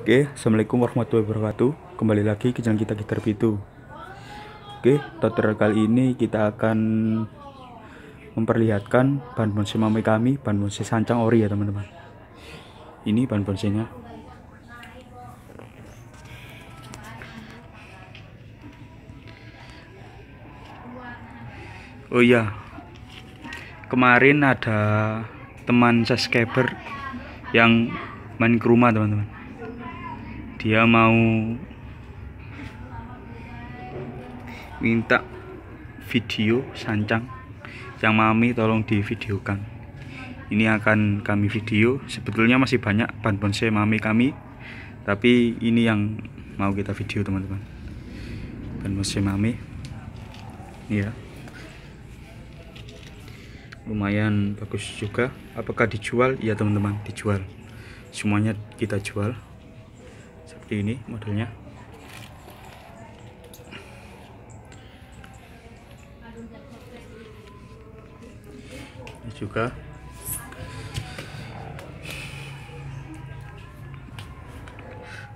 Oke, Assalamualaikum warahmatullahi wabarakatuh. Kembali lagi ke channel kita Gitar Pitu. Oke, tutorial kali ini kita akan Memperlihatkan bahan bonsai mami kami Bahan bonsai sancang ori ya teman-teman. Ini bahan bonsainya Oh iya Kemarin ada teman subscriber yang main ke rumah teman-teman dia mau minta video sancang. Yang mami tolong di videokan ini akan kami video. Sebetulnya masih banyak ban bonsai mami kami. Tapi ini yang mau kita video teman-teman. Ban bonsai mami. Ya lumayan bagus juga. Apakah dijual? Iya teman-teman dijual. Semuanya kita jual seperti ini modelnya. Ini juga.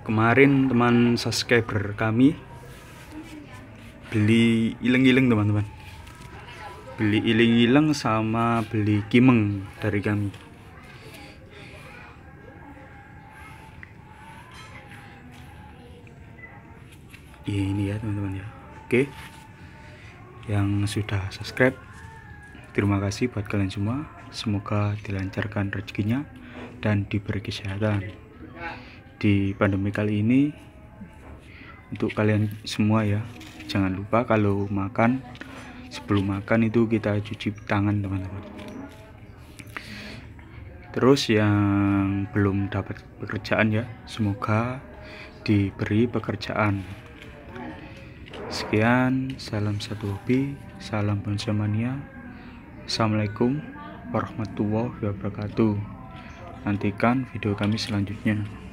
Kemarin teman subscriber kami beli ileng-ileng teman-teman. Beli ileng-ileng sama beli kimeng dari kami ini ya teman-teman ya. Oke. Yang sudah subscribe terima kasih buat kalian semua. Semoga dilancarkan rezekinya dan diberi kesehatan. Di pandemi kali ini untuk kalian semua ya jangan lupa kalau makan sebelum makan itu kita cuci tangan teman-teman. Terus yang belum dapat pekerjaan ya semoga diberi pekerjaan Sekian, salam satu hobi, salam bonsamania. Assalamualaikum warahmatullahi wabarakatuh. Nantikan video kami selanjutnya.